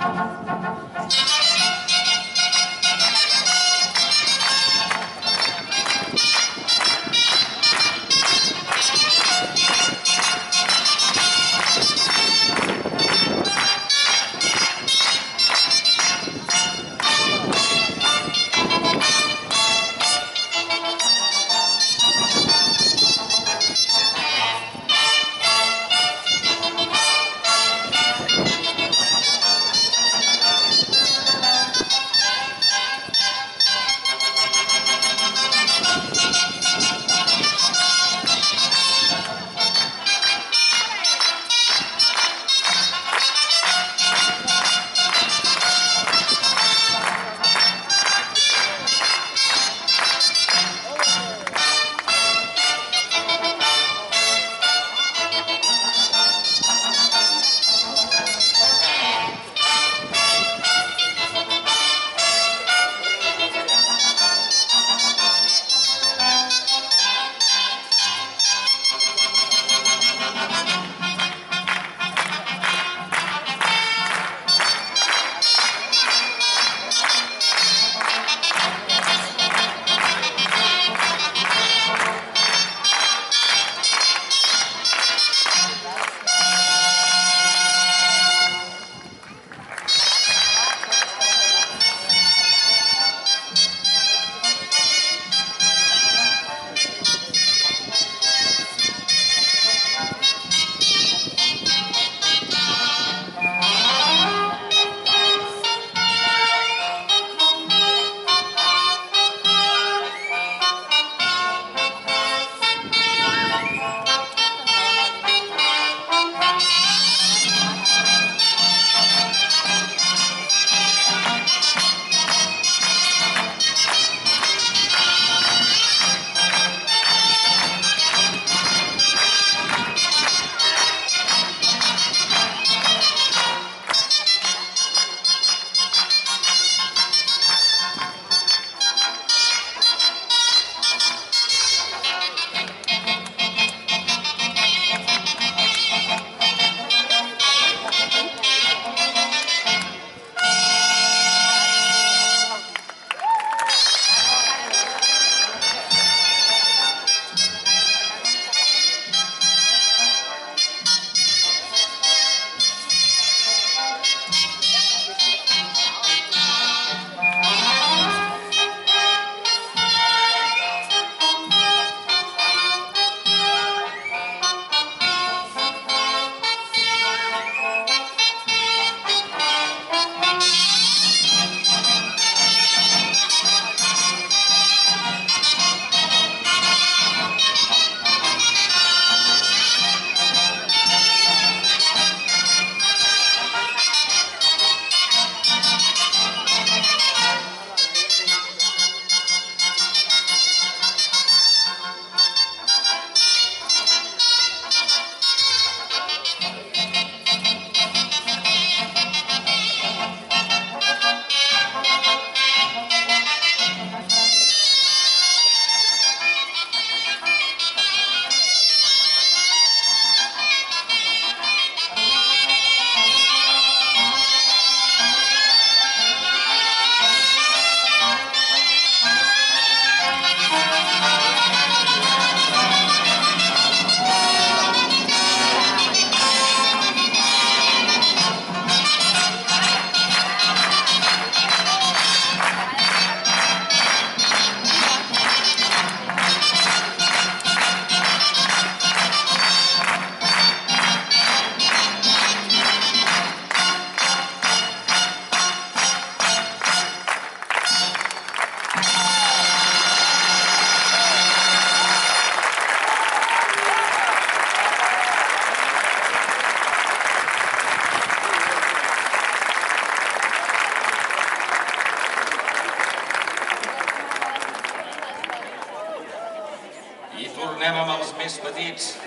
tornem amb els més petits.